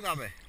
τι.